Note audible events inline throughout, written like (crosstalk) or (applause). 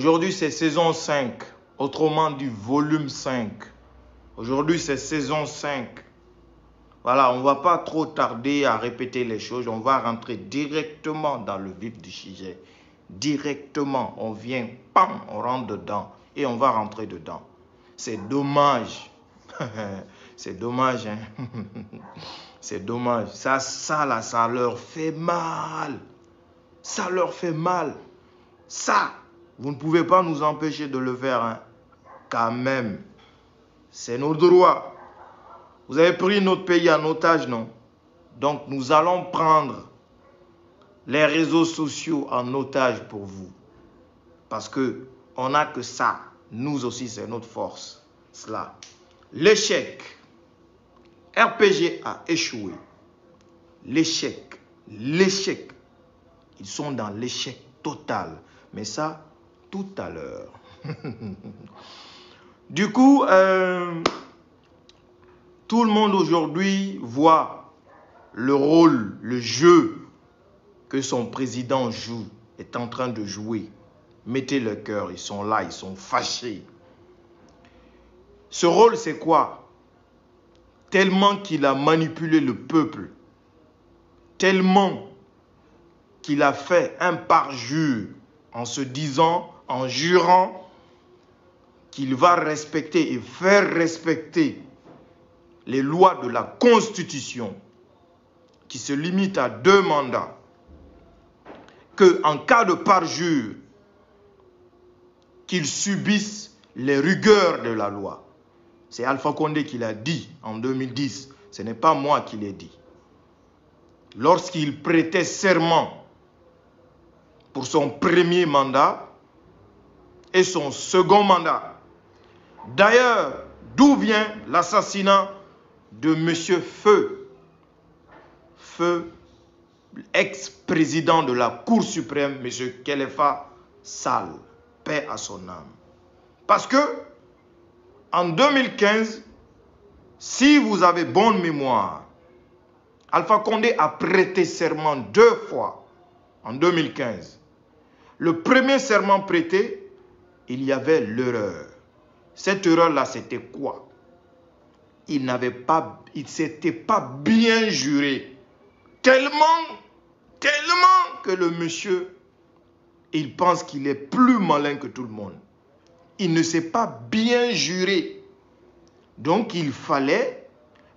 Aujourd'hui, c'est saison 5, autrement dit volume 5. Aujourd'hui, c'est saison 5. Voilà, on ne va pas trop tarder à répéter les choses. On va rentrer directement dans le vif du sujet. Directement, on vient, pam, on rentre dedans et on va rentrer dedans. C'est dommage. (laughs) C'est dommage, hein. (laughs) C'est dommage. Ça, ça, là, ça leur fait mal. Ça leur fait mal. Ça, vous ne pouvez pas nous empêcher de le faire, hein. Quand même. C'est nos droits. Vous avez pris notre pays en otage, non? Donc, nous allons prendre les réseaux sociaux en otage pour vous. Parce que on n'a que ça. Nous aussi, c'est notre force. Cela. L'échec. RPG a échoué. L'échec. L'échec. Ils sont dans l'échec total. Mais ça, tout à l'heure. (laughs) du coup, euh, tout le monde aujourd'hui voit le rôle, le jeu que son président joue, est en train de jouer. Mettez le cœur, ils sont là, ils sont fâchés. Ce rôle, c'est quoi? Tellement qu'il a manipulé le peuple, tellement qu'il a fait un parjure en se disant, en jurant qu'il va respecter et faire respecter les lois de la Constitution qui se limitent à deux mandats, que en cas de parjure, qu'il subisse les rigueurs de la loi. C'est Alpha Condé qui l'a dit en 2010. Ce n'est pas moi qui l'ai dit. Lorsqu'il prêtait serment pour son premier mandat et son second mandat. D'ailleurs, d'où vient l'assassinat de M. Feu, Feu, ex-président de la Cour suprême, M. Kelefa Sall, paix à son âme. Parce que, en 2015, si vous avez bonne mémoire, Alpha Condé a prêté serment deux fois en 2015. Le premier serment prêté, il y avait l'erreur. Cette erreur-là, c'était quoi? Il n'avait pas, il s'était pas bien juré. Tellement, tellement que le monsieur, il pense qu'il est plus malin que tout le monde. Il ne s'est pas bien juré. Donc il fallait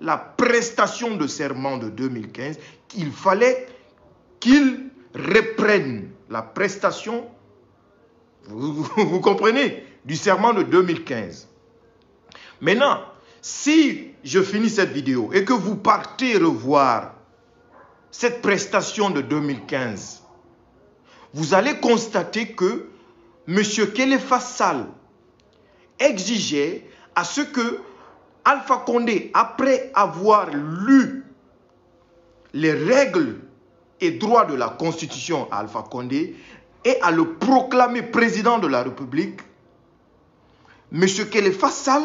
la prestation de serment de 2015, il fallait qu'il reprenne la prestation, (laughs) vous, comprenez, du serment de 2015. Maintenant, si je finis cette vidéo et que vous partez revoir cette prestation de 2015, vous allez constater que M. Kelefa Sall exigeait à ce que Alpha Condé, après avoir lu les règles et droits de la Constitution à Alpha Condé et à le proclamer président de la République, M. Kelefa Sall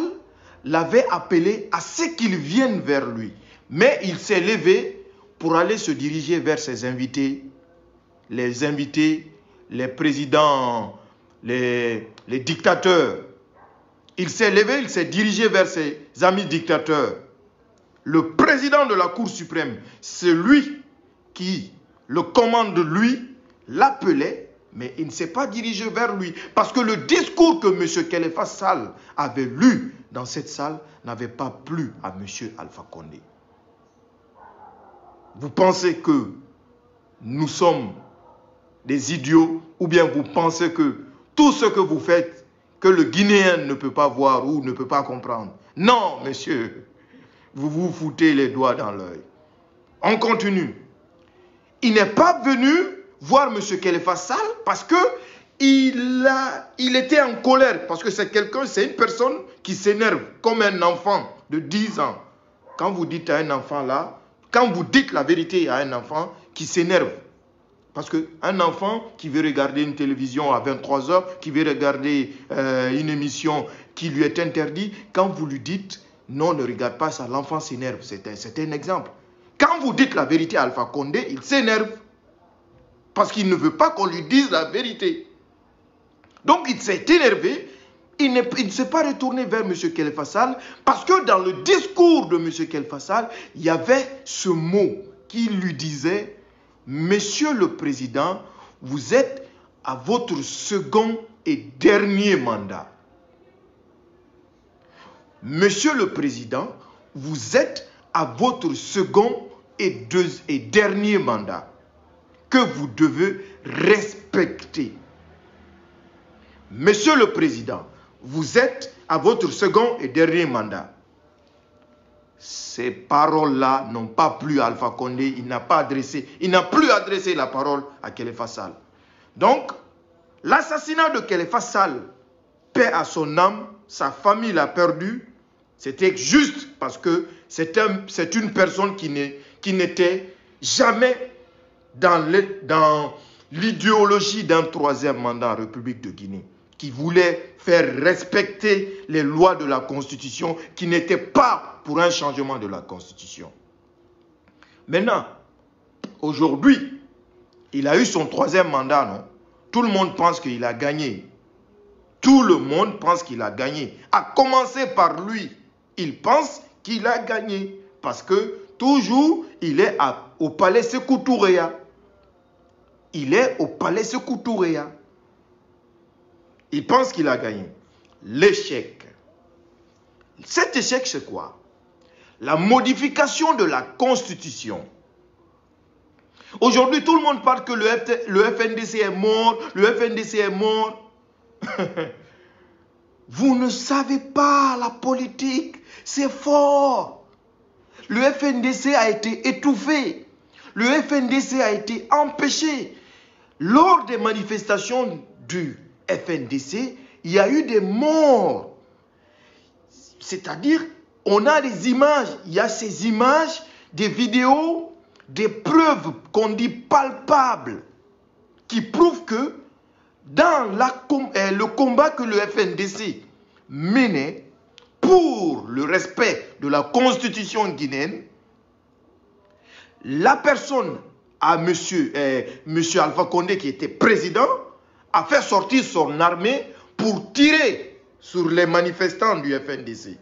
l'avait appelé à ce qu'il vienne vers lui. Mais il s'est levé pour aller se diriger vers ses invités, les invités, les présidents, les, les dictateurs il s'est levé, il s'est dirigé vers ses amis dictateurs. Le président de la Cour suprême, c'est lui qui le commande lui, l'appelait, mais il ne s'est pas dirigé vers lui. Parce que le discours que M. Kelefa Sall avait lu dans cette salle n'avait pas plu à M. Alpha Condé. Vous pensez que nous sommes des idiots ou bien vous pensez que tout ce que vous faites que le Guinéen ne peut pas voir ou ne peut pas comprendre? Non, monsieur, vous vous foutez les doigts dans l'œil. On continue. Il n'est pas venu voir M. Kelefa Sall parce que il, a, il était en colère. Parce que c'est quelqu'un, c'est une personne qui s'énerve comme un enfant de 10 ans. Quand vous dites à un enfant là, quand vous dites la vérité à un enfant qui s'énerve, parce qu'un enfant qui veut regarder une télévision à 23 heures, qui veut regarder euh, une émission qui lui est interdite, quand vous lui dites non, ne regarde pas ça, l'enfant s'énerve. C'est un, un, exemple. Quand vous dites la vérité à Alpha Condé, il s'énerve. Parce qu'il ne veut pas qu'on lui dise la vérité. Donc il s'est énervé, il ne, s'est pas retourné vers M. Kelfassal parce que dans le discours de M. Kelfassal, il y avait ce mot qui lui disait Monsieur le Président, vous êtes à votre second et dernier mandat. Monsieur le Président, vous êtes à votre second et, et dernier mandat que vous devez respecter. Monsieur le Président, vous êtes à votre second et dernier mandat. Ces paroles-là n'ont pas plu à Alpha Condé, il n'a pas adressé, il n'a plus adressé la parole à Kéléfa Sall. Donc, l'assassinat de Kéléfa Sall, paix à son âme, sa famille l'a perdu, c'était juste parce que c'est une personne qui n'était jamais dans l'idéologie d'un troisième mandat en République de Guinée qui voulait faire respecter les lois de la Constitution, qui n'était pas pour un changement de la Constitution. Maintenant, aujourd'hui, il a eu son troisième mandat, non? Tout le monde pense qu'il a gagné. Tout le monde pense qu'il a gagné. À commencer par lui, il pense qu'il a gagné. Parce que toujours, il est au palais Sekouturea. Il est au palais Sekouturea. Il pense qu'il a gagné. L'échec. Cet échec, c'est quoi? La modification de la Constitution. Aujourd'hui, tout le monde parle que le FNDC est mort, le FNDC est mort. (laughs) Vous ne savez pas la politique, c'est fort. Le FNDC a été étouffé. Le FNDC a été empêché. Lors des manifestations du FNDC, il y a eu des morts. C'est-à-dire, on a des images, il y a ces images, des vidéos, des preuves qu'on dit palpables, qui prouvent que dans euh, le combat que le FNDC menait pour le respect de la constitution guinéenne, la personne à M. Euh, monsieur Alpha Condé qui était président a fait sortir son armée pour tirer sur les manifestants du FNDC,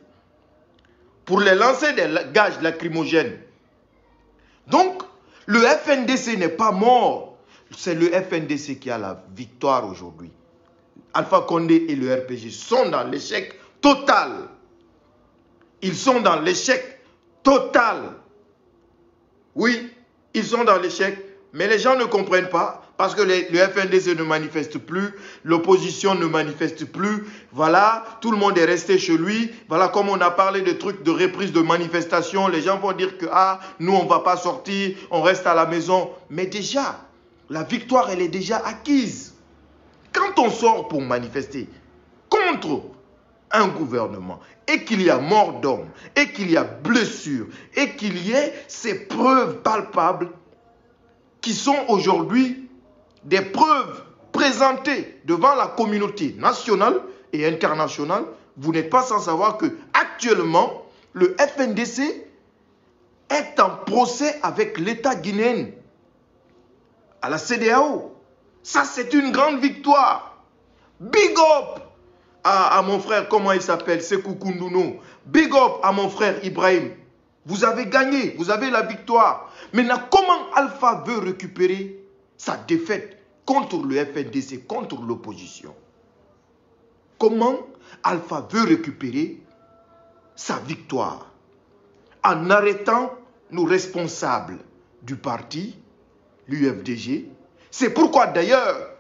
pour les lancer des gages lacrymogènes. Donc, le FNDC n'est pas mort, c'est le FNDC qui a la victoire aujourd'hui. Alpha Condé et le RPG sont dans l'échec total. Ils sont dans l'échec total. Oui, ils sont dans l'échec, mais les gens ne comprennent pas parce que le FNDC ne manifeste plus, l'opposition ne manifeste plus. Voilà, tout le monde est resté chez lui. Voilà, comme on a parlé de trucs de reprise de manifestation, les gens vont dire que ah, nous on ne va pas sortir, on reste à la maison. Mais déjà, la victoire elle est déjà acquise. Quand on sort pour manifester contre un gouvernement et qu'il y a mort d'homme et qu'il y a blessure et qu'il y ait ces preuves palpables qui sont aujourd'hui des preuves présentées devant la communauté nationale et internationale, vous n'êtes pas sans savoir que actuellement le FNDC est en procès avec l'État guinéen à la CDAO. Ça, c'est une grande victoire. Big up à, mon frère, comment il s'appelle, Sekou Koundouno. Big up à mon frère Ibrahim. Vous avez gagné, vous avez la victoire. Maintenant, comment Alpha veut récupérer sa défaite contre le FNDC, contre l'opposition? Comment Alpha veut récupérer sa victoire? En arrêtant nos responsables du parti, l'UFDG. C'est pourquoi d'ailleurs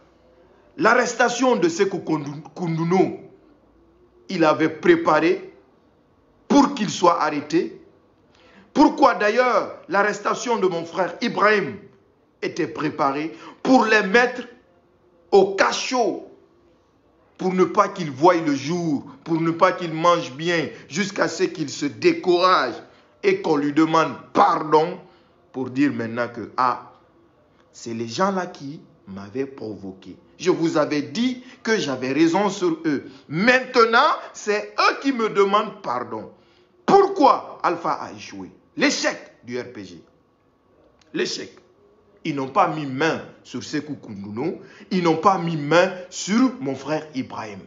l'arrestation de Sekou Koundouno, il avait préparé pour qu'il soit arrêté. Pourquoi d'ailleurs l'arrestation de mon frère Ibrahim était préparée pour les mettre au cachot, pour ne pas qu'ils voient le jour, pour ne pas qu'ils mangent bien, jusqu'à ce qu'il se décourage et qu'on lui demande pardon pour dire maintenant que, ah, c'est les gens-là qui m'avaient provoqué. Je vous avais dit que j'avais raison sur eux. Maintenant, c'est eux qui me demandent pardon. Pourquoi Alpha a échoué? L'échec du RPG. L'échec. Ils n'ont pas mis main sur Sekou Kundounou. Ils n'ont pas mis main sur mon frère Ibrahim.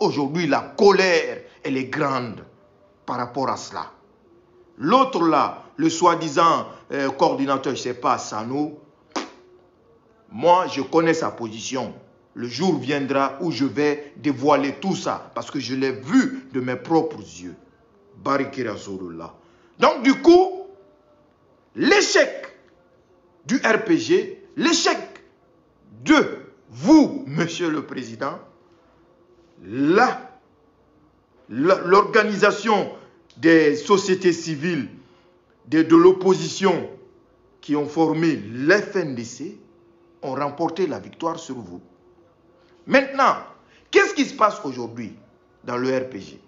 Aujourd'hui, la colère, elle est grande par rapport à cela. L'autre là, le soi-disant euh, coordinateur, je ne sais pas, Sano, moi, je connais sa position. Le jour viendra où je vais dévoiler tout ça parce que je l'ai vu de mes propres yeux. Barikira. Donc, du coup, l'échec du RPG, l'échec de vous, monsieur le président, l'organisation des sociétés civiles, de, de l'opposition qui ont formé l'FNDC, ont remporté la victoire sur vous. Maintenant, qu'est-ce qui se passe aujourd'hui dans le RPG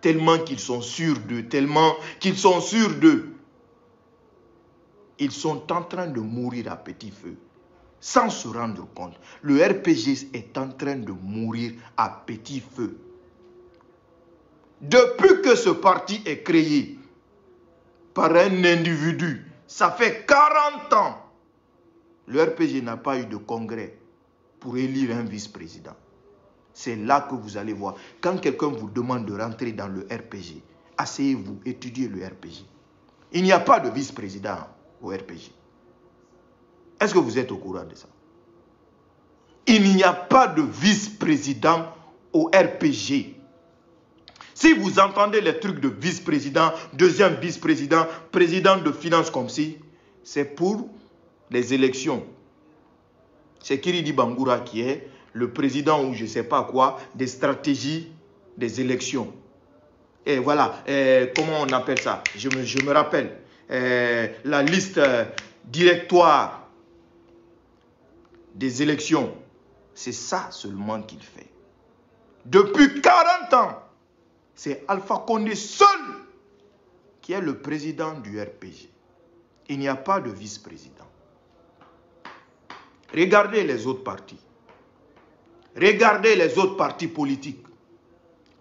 Tellement qu'ils sont sûrs d'eux, tellement qu'ils sont sûrs d'eux. Ils sont en train de mourir à petit feu, sans se rendre compte. Le RPG est en train de mourir à petit feu. Depuis que ce parti est créé par un individu, ça fait 40 ans, le RPG n'a pas eu de congrès pour élire un vice-président. C'est là que vous allez voir. Quand quelqu'un vous demande de rentrer dans le RPG, asseyez-vous, étudiez le RPG. Il n'y a pas de vice-président au RPG. Est-ce que vous êtes au courant de ça? Il n'y a pas de vice-président au RPG. Si vous entendez les trucs de vice-président, deuxième vice-président, président de finances comme si, c'est pour les élections. C'est Kiridi Bangoura qui est le président ou je ne sais pas quoi des stratégies des élections. Et voilà, comment on appelle ça? Je me, je me rappelle. la liste euh, directoire des élections. C'est ça seulement qu'il fait. Depuis 40 ans, c'est Alpha Condé seul qui est le président du RPG. Il n'y a pas de vice-président. Regardez les autres partis. Regardez les autres partis politiques.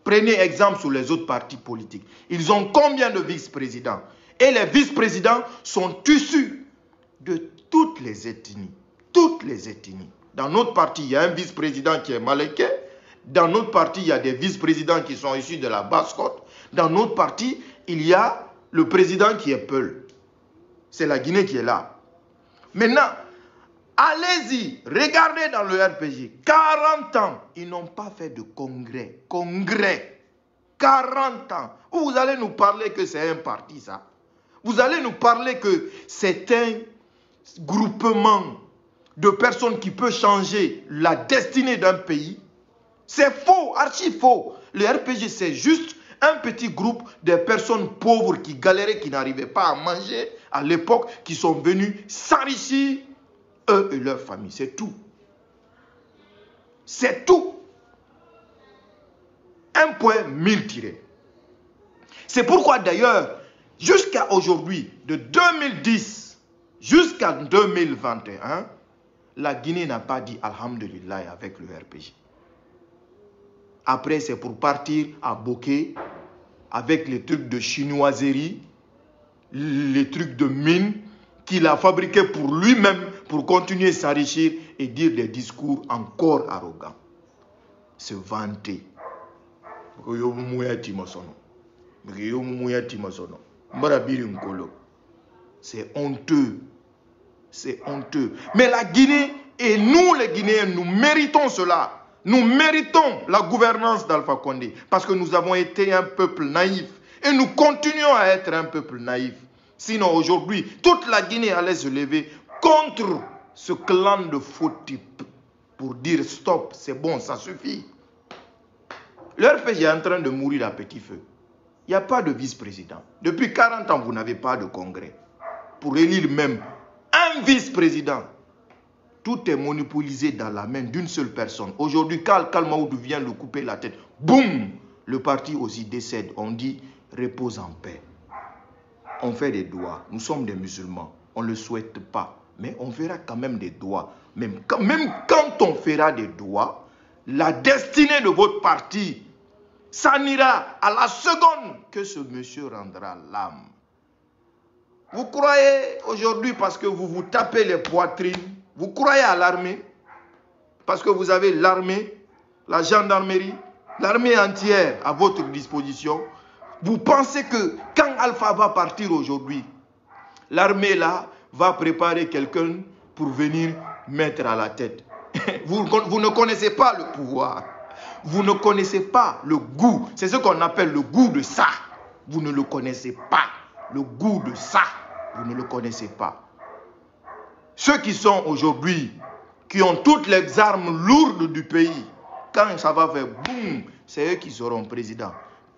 Prenez exemple sur les autres partis politiques. Ils ont combien de vice-présidents? Et les vice-présidents sont issus de toutes les ethnies. Toutes les ethnies. Dans notre parti, il y a un vice-président qui est malais. Dans notre parti, il y a des vice-présidents qui sont issus de la basse-côte. Dans notre parti, il y a le président qui est Peul. C'est la Guinée qui est là. Maintenant, allez-y, regardez dans le RPG. 40 ans, ils n'ont pas fait de congrès. Congrès. 40 ans. Vous allez nous parler que c'est un parti, ça. Vous allez nous parler que c'est un groupement de personnes qui peut changer la destinée d'un pays. C'est faux, archi faux. Le RPG, c'est juste un petit groupe de personnes pauvres qui galéraient, qui n'arrivaient pas à manger à l'époque, qui sont venus s'enrichir, eux et leur famille. C'est tout. C'est tout. Un point, mille tirés. C'est pourquoi d'ailleurs, jusqu'à aujourd'hui, de 2010 jusqu'à 2021, la Guinée n'a pas dit Alhamdulillah avec le RPG. Après, c'est pour partir à Bokeh avec les trucs de chinoiserie, les trucs de mine qu'il a fabriqués pour lui-même pour continuer à s'enrichir et dire des discours encore arrogants. Se vanter. C'est honteux. C'est honteux. Mais la Guinée et nous les Guinéens, nous méritons cela. Nous méritons la gouvernance d'Alpha Condé parce que nous avons été un peuple naïf et nous continuons à être un peuple naïf. Sinon, aujourd'hui, toute la Guinée allait se lever contre ce clan de faux types pour dire stop, c'est bon, ça suffit. Leur est en train de mourir à petit feu. Il n'y a pas de vice-président. Depuis 40 ans, vous n'avez pas de congrès. Pour élire même un vice-président, tout est monopolisé dans la main d'une seule personne. Aujourd'hui, quand Kalmaoudou vient de couper la tête, boum, le parti aussi décède. On dit repose en paix. On fait des doigts. Nous sommes des musulmans. On ne le souhaite pas. Mais on fera quand même des doigts. Même quand, même quand on fera des doigts, la destinée de votre parti, ça n'ira à la seconde que ce monsieur rendra l'âme. Vous croyez aujourd'hui parce que vous vous tapez les poitrines, vous croyez à l'armée, parce que vous avez l'armée, la gendarmerie, l'armée entière à votre disposition. Vous pensez que quand Alpha va partir aujourd'hui, l'armée là va préparer quelqu'un pour venir mettre à la tête. (laughs) Vous, ne connaissez pas le pouvoir. Vous ne connaissez pas le goût. C'est ce qu'on appelle le goût de ça. Vous ne le connaissez pas. Le goût de ça. Vous ne le connaissez pas. Ceux qui sont aujourd'hui, qui ont toutes les armes lourdes du pays, quand ça va faire boum, c'est eux qui seront présidents.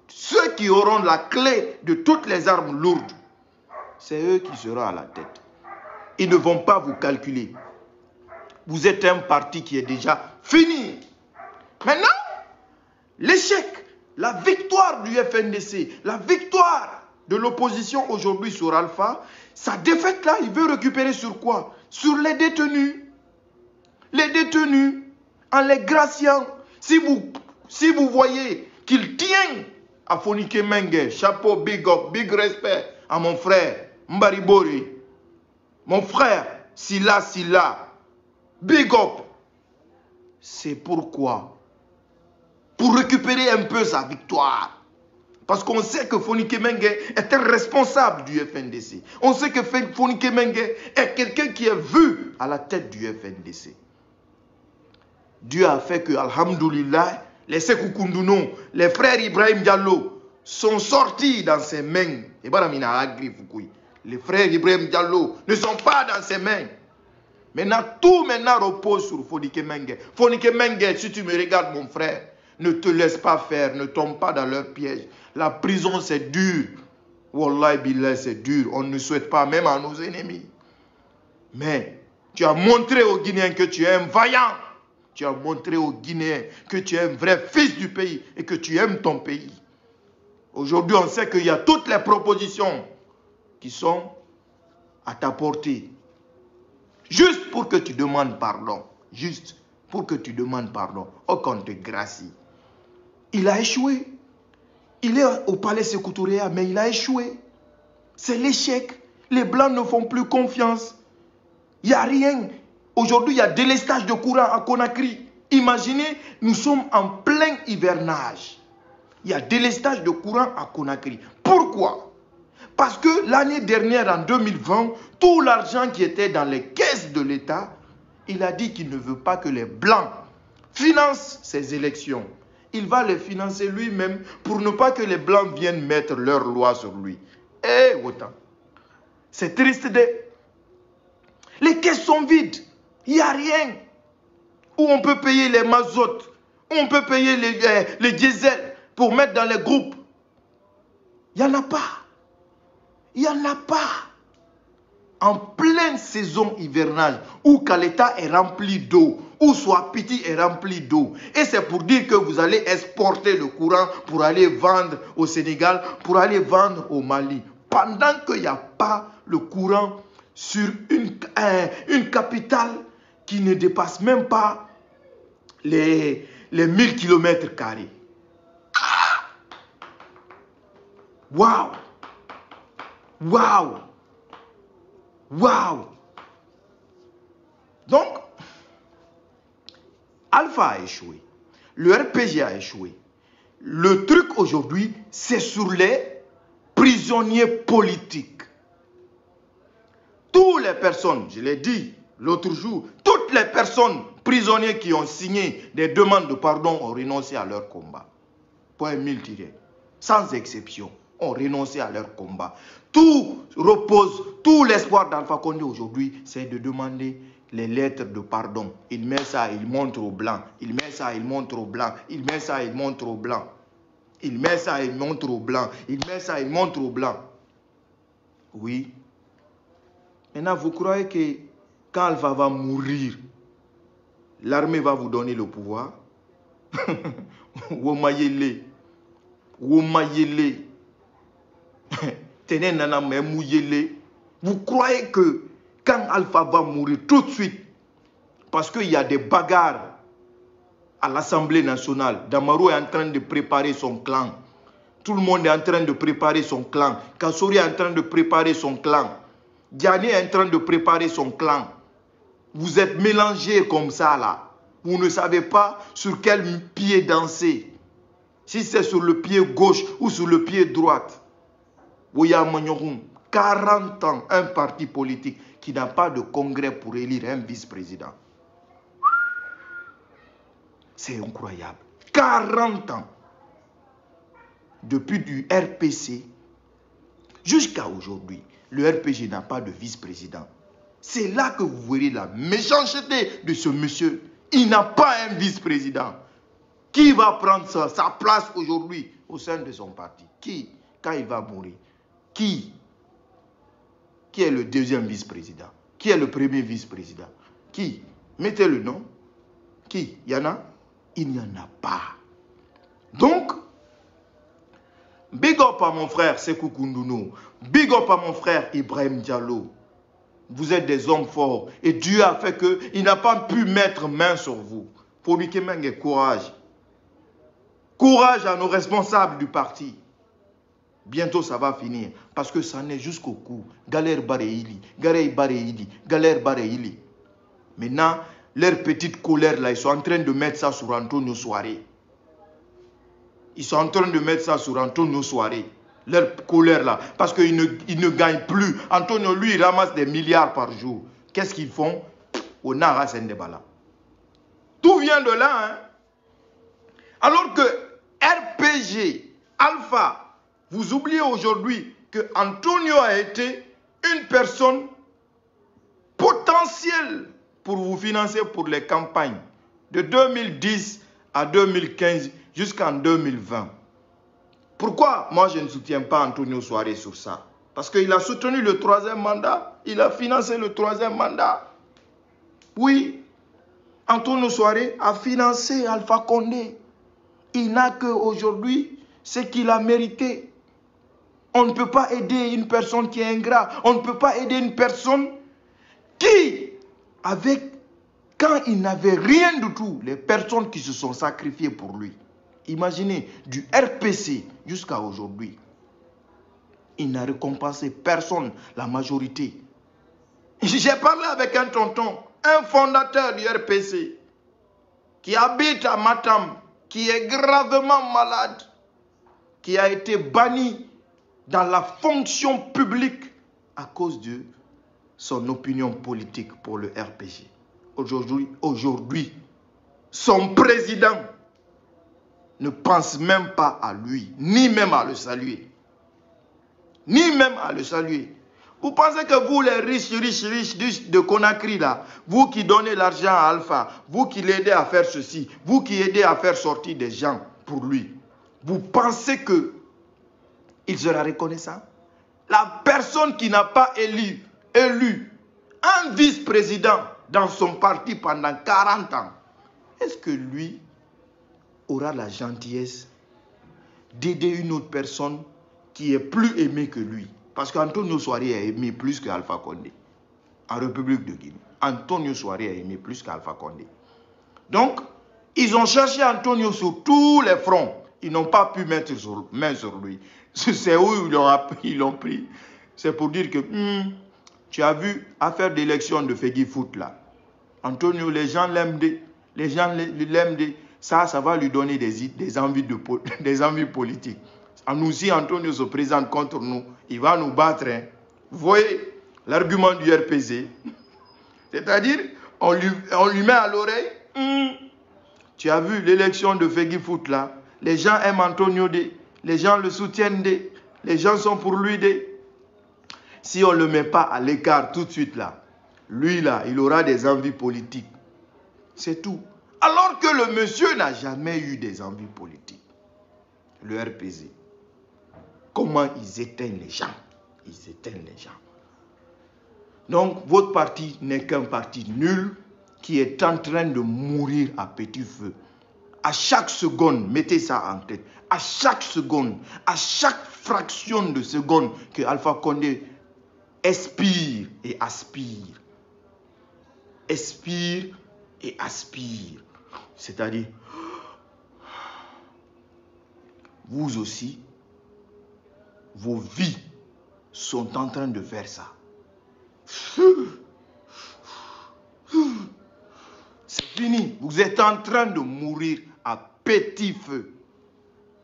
Ceux qui auront la clé de toutes les armes lourdes, c'est eux qui seront à la tête. Ils ne vont pas vous calculer. Vous êtes un parti qui est déjà fini. Maintenant, l'échec, la victoire du FNDC, la victoire de l'opposition aujourd'hui sur Alpha, sa défaite là, il veut récupérer sur quoi? Sur les détenus. Les détenus, en les graciant. Si vous, si vous voyez qu'il tient à Fonike Menge, chapeau, big up, big respect à mon frère Mbaribori, mon frère Silla Silla, big up. C'est pourquoi, pour récupérer un peu sa victoire, parce qu'on sait que Fonike Menge est un responsable du FNDC. On sait que Fonike Menge est quelqu'un qui est vu à la tête du FNDC. Dieu a fait que, Alhamdulillah, les Sekou les frères Ibrahim Diallo sont sortis dans ses mains. Les frères Ibrahim Diallo ne sont pas dans ses mains. Maintenant, tout maintenant repose sur Fonike Menge. Fonike Menge, si tu me regardes, mon frère, ne te laisse pas faire, ne tombe pas dans leur piège. La prison, c'est dur. Wallah billah, c'est dur. On ne souhaite pas, même à nos ennemis. Mais tu as montré aux Guinéens que tu es un vaillant. Tu as montré aux Guinéens que tu es un vrai fils du pays et que tu aimes ton pays. Aujourd'hui, on sait qu'il y a toutes les propositions qui sont à ta portée. Juste pour que tu demandes pardon. Juste pour que tu demandes pardon. Oh, qu'on te gracie. Il a échoué. Il est au palais Sekoutouré, mais il a échoué. C'est l'échec. Les Blancs ne font plus confiance. Il n'y a rien. Aujourd'hui, il y a délestage de courant à Conakry. Imaginez, nous sommes en plein hivernage. Il y a délestage de courant à Conakry. Pourquoi? Parce que l'année dernière, en 2020, tout l'argent qui était dans les caisses de l'État, il a dit qu'il ne veut pas que les Blancs financent ces élections. Il va les financer lui-même pour ne pas que les Blancs viennent mettre leur loi sur lui. Eh, autant. C'est triste de... Les caisses sont vides. Il n'y a rien. Où on peut payer les mazotes, où on peut payer les, euh, les diesels pour mettre dans les groupes? Il n'y en a pas. Il n'y en a pas. En pleine saison hivernale, où Kaleta est rempli d'eau, où petit est rempli d'eau. Et c'est pour dire que vous allez exporter le courant pour aller vendre au Sénégal, pour aller vendre au Mali. Pendant qu'il n'y a pas le courant sur une, une capitale qui ne dépasse même pas les, les 1000 km carrés. Waouh Waouh Waouh Donc, Alpha a échoué. Le RPG a échoué. Le truc aujourd'hui, c'est sur les prisonniers politiques. Toutes les personnes, je l'ai dit, l'autre jour, toutes les personnes prisonniers qui ont signé des demandes de pardon ont renoncé à leur combat. Point mille. Sans exception, ont renoncé à leur combat. Tout repose, tout l'espoir d'Alpha Condé aujourd'hui, c'est de demander les lettres de pardon. Il met ça, il montre au blanc. Il met ça, il montre au blanc. Il met ça, il montre au blanc. Il met ça, il montre au blanc. Il met ça, il montre au blanc. Oui. Maintenant, vous croyez que quand Alpha va mourir, l'armée va vous donner le pouvoir? (laughs) Womayele. Womayele. (laughs) Vous croyez que quand Alpha va mourir tout de suite, parce qu'il y a des bagarres à l'Assemblée nationale, Damaro est en train de préparer son clan. Tout le monde est en train de préparer son clan. Kassori est en train de préparer son clan. Diane est en train de préparer son clan. Vous êtes mélangés comme ça là. Vous ne savez pas sur quel pied danser. Si c'est sur le pied gauche ou sur le pied droite. 40 ans, un parti politique qui n'a pas de congrès pour élire un vice-président. C'est incroyable. 40 ans. Depuis du RPC jusqu'à aujourd'hui, le RPG n'a pas de vice-président. C'est là que vous verrez la méchanceté de ce monsieur. Il n'a pas un vice-président. Qui va prendre sa place aujourd'hui au sein de son parti? Qui Quand il va mourir? Qui? Qui est le deuxième vice-président? Qui est le premier vice-président? Qui? Mettez le nom. Qui? Il y en a? Il n'y en a pas. Donc, big up à mon frère Sekou Koundounou. Big up à mon frère Ibrahim Diallo. Vous êtes des hommes forts. Et Dieu a fait qu'il n'a pas pu mettre main sur vous. Pour lui qu'il courage. Courage à nos responsables du parti. Bientôt ça va finir. Parce que ça n'est jusqu'au cou. Galère Bareili, galère Bareili, galère Bareili. Maintenant, leur petite colère là, ils sont en train de mettre ça sur Antonio Soirée. Ils sont en train de mettre ça sur Antonio Soirée leur colère là, parce qu'ils ne, ils ne gagnent plus. Antonio, lui, il ramasse des milliards par jour. Qu'est-ce qu'ils font? Au Nara Sendebala. Tout vient de là. Hein? Alors que RPG, Alpha, vous oubliez aujourd'hui que Antonio a été une personne potentielle pour vous financer pour les campagnes de 2010 à 2015 jusqu'en 2020. Pourquoi moi je ne soutiens pas Antonio Soare sur ça? Parce qu'il a soutenu le troisième mandat, il a financé le troisième mandat. Oui, Antonio Soare a financé Alpha Condé. Il n'a qu'aujourd'hui ce qu'il a mérité. On ne peut pas aider une personne qui est ingrat. On ne peut pas aider une personne qui, avec, quand il n'avait rien du tout, les personnes qui se sont sacrifiées pour lui. Imaginez, du RPC jusqu'à aujourd'hui, il n'a récompensé personne, la majorité. (laughs) J'ai parlé avec un tonton, un fondateur du RPC, qui habite à Matam, qui est gravement malade, qui a été banni dans la fonction publique à cause de son opinion politique pour le RPG. Aujourd'hui, son président ne pense même pas à lui, ni même à le saluer. Ni même à le saluer. Vous pensez que vous, les riches, riches, riches de Conakry, là, vous qui donnez l'argent à Alpha, vous qui l'aidez à faire ceci, vous qui aidez à faire sortir des gens pour lui, vous pensez que il sera reconnaissant La personne qui n'a pas élu, un vice-président dans son parti pendant 40 ans, est-ce que lui, aura la gentillesse d'aider une autre personne qui est plus aimée que lui? Parce qu'Antonio Soare a aimé plus qu'Alpha Condé en République de Guinée. Antonio Soare a aimé plus qu'Alpha Condé. Donc, ils ont cherché Antonio sur tous les fronts. Ils n'ont pas pu mettre main sur lui. (laughs) C'est où ils l'ont pris. C'est pour dire que, hmm, tu as vu, affaire d'élection de Fegui Foot là. Antonio, les gens l'aiment, les gens l'aiment, ça, ça va lui donner des, envies, de, (laughs) des envies politiques. nous, si Antonio se présente contre nous, il va nous battre. Hein. Vous voyez l'argument du RPC (laughs) C'est-à-dire, on lui, on lui met à l'oreille, hmm, tu as vu l'élection de Fegui Foot là, les gens aiment Antonio D, les gens le soutiennent D, les gens sont pour lui D. Si on ne le met pas à l'écart tout de suite là, lui là, il aura des envies politiques. C'est tout. Alors que le monsieur n'a jamais eu des envies politiques. Le RPZ. Comment ils éteignent les gens? Ils éteignent les gens. Donc, votre parti n'est qu'un parti nul qui est en train de mourir à petit feu. À chaque seconde, mettez ça en tête, à chaque seconde, à chaque fraction de seconde que Alpha Condé expire et aspire, expire et aspire, c'est-à-dire, vous aussi, vos vies sont en train de faire ça. C'est fini. Vous êtes en train de mourir petit feu.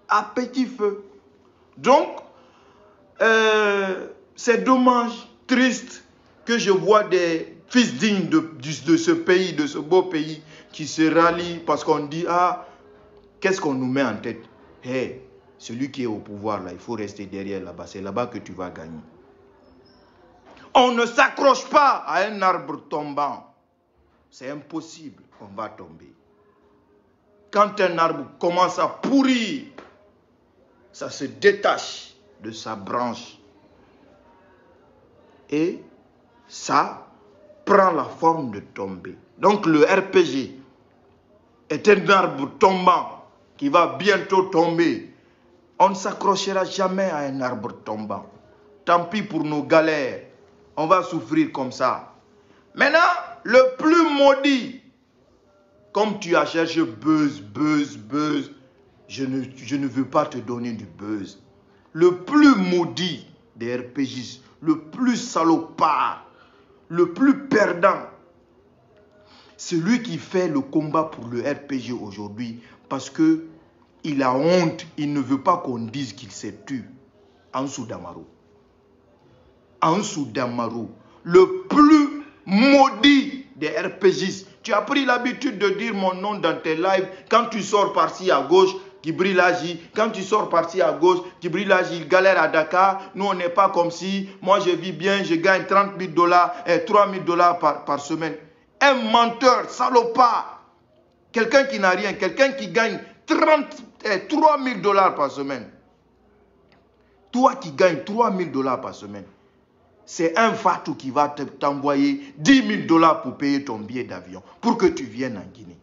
À petit feu. Donc, euh, c'est dommage, triste, que je vois des fils dignes de, ce pays, de ce beau pays, qui se rallient parce qu'on dit, ah, qu'est-ce qu'on nous met en tête? Hé, celui qui est au pouvoir, là, il faut rester derrière là-bas. C'est là-bas que tu vas gagner. On ne s'accroche pas à un arbre tombant. C'est impossible, on va tomber. Quand un arbre commence à pourrir, ça se détache de sa branche. Et ça prend la forme de tomber. Donc le RPG est un arbre tombant qui va bientôt tomber. On ne s'accrochera jamais à un arbre tombant. Tant pis pour nos galères. On va souffrir comme ça. Maintenant, le plus maudit, comme tu as cherché buzz, buzz, buzz, je ne, veux pas te donner du buzz. Le plus maudit des RPGistes, le plus salopard, le plus perdant, celui qui fait le combat pour le RPG aujourd'hui parce que il a honte, il ne veut pas qu'on dise qu'il s'est tué. Ansou Damaro. Ansou Damaro, le plus maudit des RPGistes. Tu as pris l'habitude de dire mon nom dans tes lives quand tu sors par-ci à gauche, qui brille Quand tu sors parti à gauche, qui brille il galère à Dakar. Nous, on n'est pas comme si, moi, je vis bien, je gagne 30 000 dollars et 3 000 dollars par, semaine. Un menteur, salopard. Quelqu'un qui n'a rien, quelqu'un qui gagne 30, et 3 000 dollars par semaine. Toi qui gagnes 3 000 dollars par semaine, c'est un fatou qui va t'envoyer 10 000 dollars pour payer ton billet d'avion, pour que tu viennes en Guinée.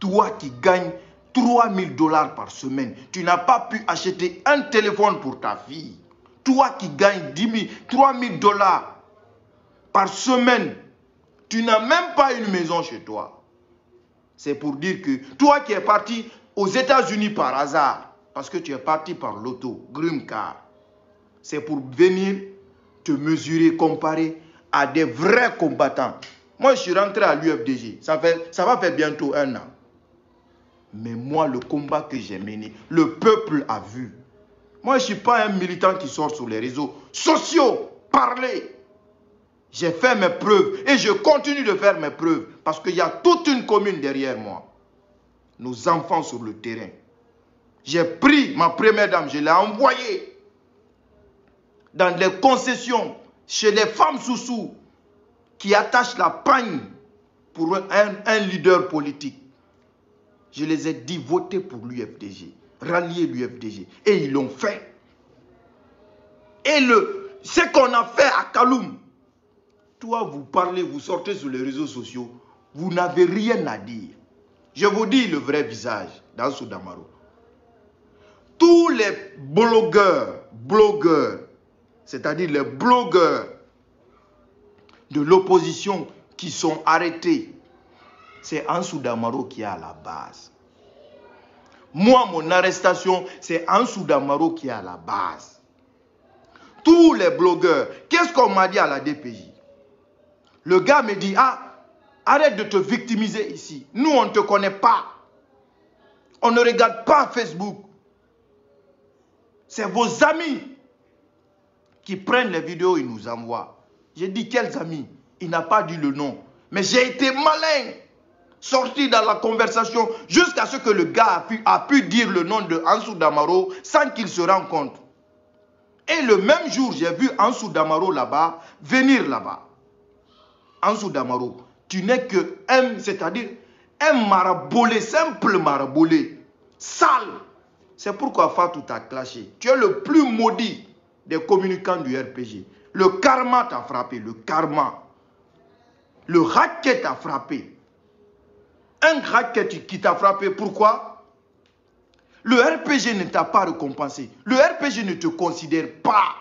Toi qui gagnes 3 000 dollars par semaine. Tu n'as pas pu acheter un téléphone pour ta fille. Toi qui gagnes 10 000, 3 000 dollars par semaine, tu n'as même pas une maison chez toi. C'est pour dire que toi qui es parti aux États-Unis par hasard, parce que tu es parti par l'auto, Grim Car, c'est pour venir mesurer, comparer à des vrais combattants. Moi, je suis rentré à l'UFDG. Ça, ça va faire bientôt un an. Mais moi, le combat que j'ai mené, le peuple a vu. Moi, je ne suis pas un militant qui sort sur les réseaux sociaux, parler. J'ai fait mes preuves et je continue de faire mes preuves parce qu'il y a toute une commune derrière moi. Nos enfants sur le terrain. J'ai pris ma première dame, je l'ai envoyée dans les concessions chez les femmes sous-sous qui attachent la pagne pour un, leader politique. Je les ai dit votez pour l'UFDG, rallier l'UFDG. Et ils l'ont fait. Et le, ce qu'on a fait à Kaloum, toi vous parlez, vous sortez sur les réseaux sociaux, vous n'avez rien à dire. Je vous dis le vrai visage dans Soudamaro. Tous les blogueurs, blogueurs, c'est-à-dire les blogueurs de l'opposition qui sont arrêtés c'est Ansou Damaro qui est à la base. Moi, mon arrestation, c'est Ansou Damaro qui est à la base. Tous les blogueurs, qu'est-ce qu'on m'a dit à la DPJ Le gars me dit, ah, arrête de te victimiser ici. Nous, on ne te connaît pas. On ne regarde pas Facebook. C'est vos amis qui prennent les vidéos et nous envoient. J'ai dit, quels amis? Il n'a pas dit le nom. Mais j'ai été malin sorti dans la conversation jusqu'à ce que le gars a pu, dire le nom de Ansou Damaro sans qu'il se rende compte. Et le même jour, j'ai vu Ansou Damaro là-bas, venir là-bas. Ansou Damaro, tu n'es que un, c'est-à-dire un marabolé, simple marabolé, sale. C'est pourquoi Fatou t'a clashé. Tu es le plus maudit des communicants du RPG. Le karma t'a frappé, le karma. Le racket t'a frappé. Un racket qui t'a frappé, pourquoi? Le RPG ne t'a pas récompensé. Le RPG ne te considère pas.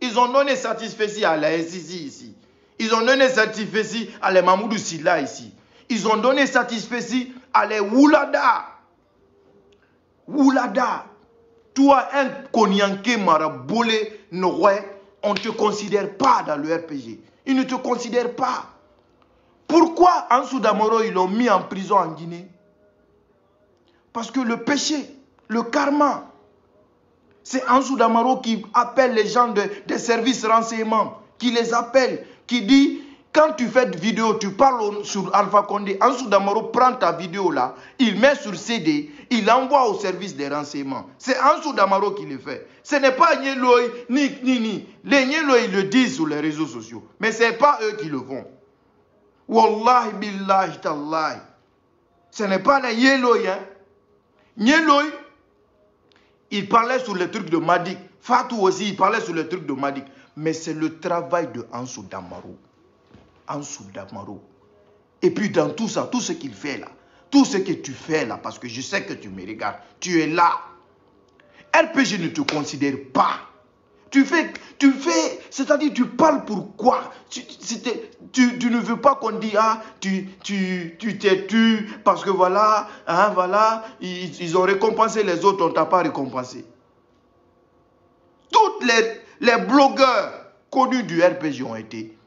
Ils ont donné satisfait à la SIC ici. Ils ont donné satisfait à les Mamoudou Silla ici. Ils ont donné satisfait à les Woulada. Woulada. Toi, un Konyanke Maraboulé, Noré, on ne te considère pas dans le RPG. Ils ne te considèrent pas. Pourquoi Ansou Damoro, ils l'ont mis en prison en Guinée? Parce que le péché, le karma, c'est Ansou Damaro qui appelle les gens des services renseignements, qui les appelle, qui dit quand tu fais des vidéos, tu parles sur Alpha Condé, Ansou Damaro prend ta vidéo là, il met sur CD, il envoie au service des renseignements. C'est Ansou Damaro qui le fait. Ce n'est pas Nyeloy ni ni Les Nyeloy le disent sur les réseaux sociaux, mais ce n'est pas eux qui le font. Wallahi billahi tallahi. Ce n'est pas les Nyeloy. Hein. Nyeloy, il parlait sur les trucs de Madik. Fatou aussi, il parlait sur les trucs de Madik. Mais c'est le travail de Ansou Damaro en Soudamaro. Et puis dans tout ça, tout ce qu'il fait là, tout ce que tu fais là, parce que je sais que tu me regardes, tu es là. RPG ne te considère pas. Tu fais, tu fais, c'est-à-dire tu parles pourquoi tu, tu, ne veux pas qu'on dise, ah, tu t'es tu parce que voilà, hein, voilà, ils, ont récompensé les autres, on t'a pas récompensé. Toutes les, les blogueurs connus du RPG ont été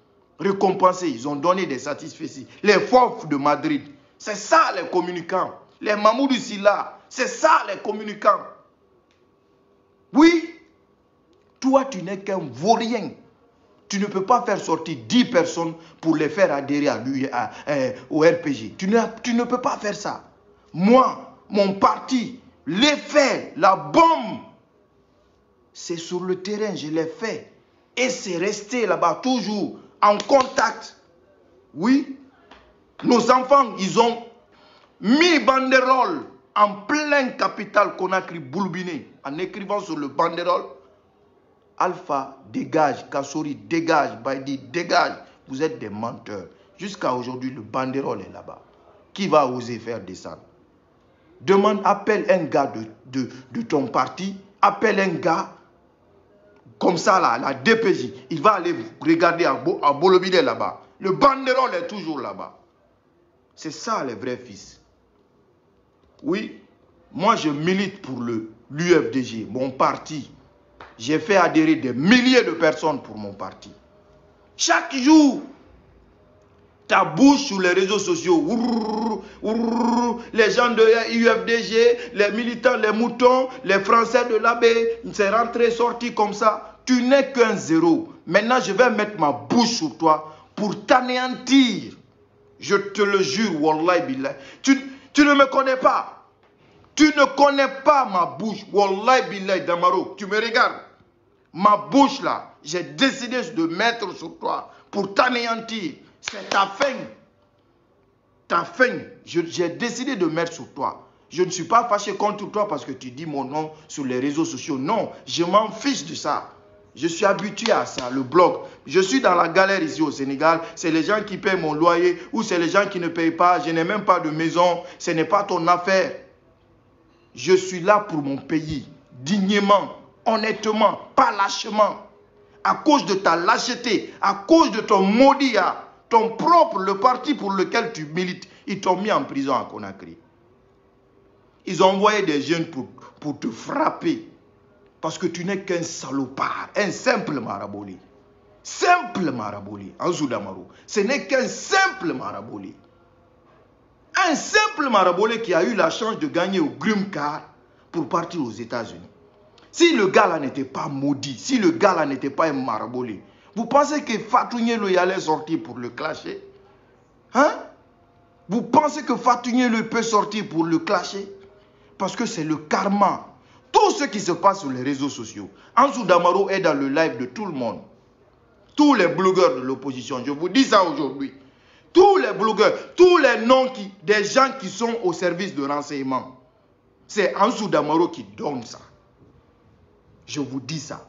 récompensés, ils ont donné des satisfactions. Les FOF de Madrid, c'est ça les communicants. Les Mamoudou Silla, c'est ça les communicants. Oui, toi tu n'es qu'un vaurien. Tu ne peux pas faire sortir 10 personnes pour les faire adhérer lui, euh, au RPG. Tu ne, tu ne peux pas faire ça. Moi, mon parti, l'effet, la bombe, c'est sur le terrain, je l'ai fait. Et c'est resté là-bas toujours en contact. Oui, nos enfants, ils ont mis banderole en plein capital Conakry Boulbiné en écrivant sur le banderole Alpha, dégage, Kassori, dégage, Baidi, dégage. Vous êtes des menteurs. Jusqu'à aujourd'hui, le banderole est là-bas. Qui va oser faire descendre? Demande, appelle un gars de, de, de ton parti, appelle un gars comme ça, là, la DPJ, il va aller regarder à, Bolobide là-bas. Le banderole est toujours là-bas. C'est ça les vrais fils. Oui, moi je milite pour l'UFDG, mon parti. J'ai fait adhérer des milliers de personnes pour mon parti. Chaque jour, ta bouche sur les réseaux sociaux, les gens de l'UFDG, les militants, les moutons, les Français de l'AB, c'est rentré, sorti comme ça tu n'es qu'un zéro. Maintenant, je vais mettre ma bouche sur toi pour t'anéantir. Je te le jure, Wallahi Billah. Tu, ne me connais pas. Tu ne connais pas ma bouche. Wallahi Billah Damaro. Tu me regardes. Ma bouche là, j'ai décidé de mettre sur toi pour t'anéantir. C'est ta fin. Ta fin. J'ai décidé de mettre sur toi. Je ne suis pas fâché contre toi parce que tu dis mon nom sur les réseaux sociaux. Non, je m'en fiche de ça. Je suis habitué à ça, le blog. Je suis dans la galère ici au Sénégal. C'est les gens qui payent mon loyer ou c'est les gens qui ne payent pas. Je n'ai même pas de maison. Ce n'est pas ton affaire. Je suis là pour mon pays, dignement, honnêtement, pas lâchement. À cause de ta lâcheté, à cause de ton maudit, ton propre, le parti pour lequel tu milites, ils t'ont mis en prison à Conakry. Ils ont envoyé des jeunes pour, pour te frapper. Parce que tu n'es qu'un salopard, un simple maraboli. Simple maraboli, en Zoudamaro. Ce n'est qu'un simple maraboli. Un simple maraboli qui a eu la chance de gagner au Grim Car pour partir aux États-Unis. Si le gars là n'était pas maudit, si le gars là n'était pas un maraboli, vous pensez que Fatou y allait sortir pour le clasher? Hein? Vous pensez que Fatou peut sortir pour le clasher? Parce que c'est le karma tout ce qui se passe sur les réseaux sociaux. Ansou Damaro est dans le live de tout le monde. Tous les blogueurs de l'opposition, je vous dis ça aujourd'hui. Tous les blogueurs, tous les noms des gens qui sont au service de renseignement. C'est Ansou Damaro qui donne ça. Je vous dis ça.